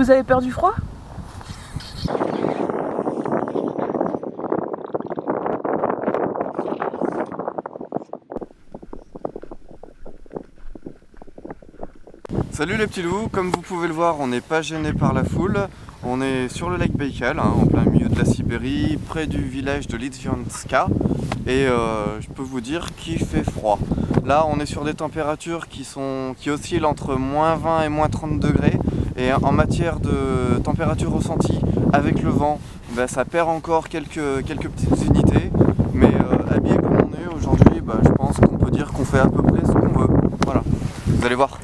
Vous avez peur du froid Salut les petits loups, comme vous pouvez le voir, on n'est pas gêné par la foule. On est sur le lac Baïkal, hein, en plein milieu de la Sibérie, près du village de Litvianska. Et euh, je peux vous dire qu'il fait froid. Là, on est sur des températures qui, sont, qui oscillent entre moins 20 et moins 30 degrés. Et en matière de température ressentie avec le vent, ben, ça perd encore quelques, petites unités. Mais euh, habillé comme on est aujourd'hui, ben, je pense qu'on peut dire qu'on fait à peu près ce qu'on veut. Voilà, vous allez voir.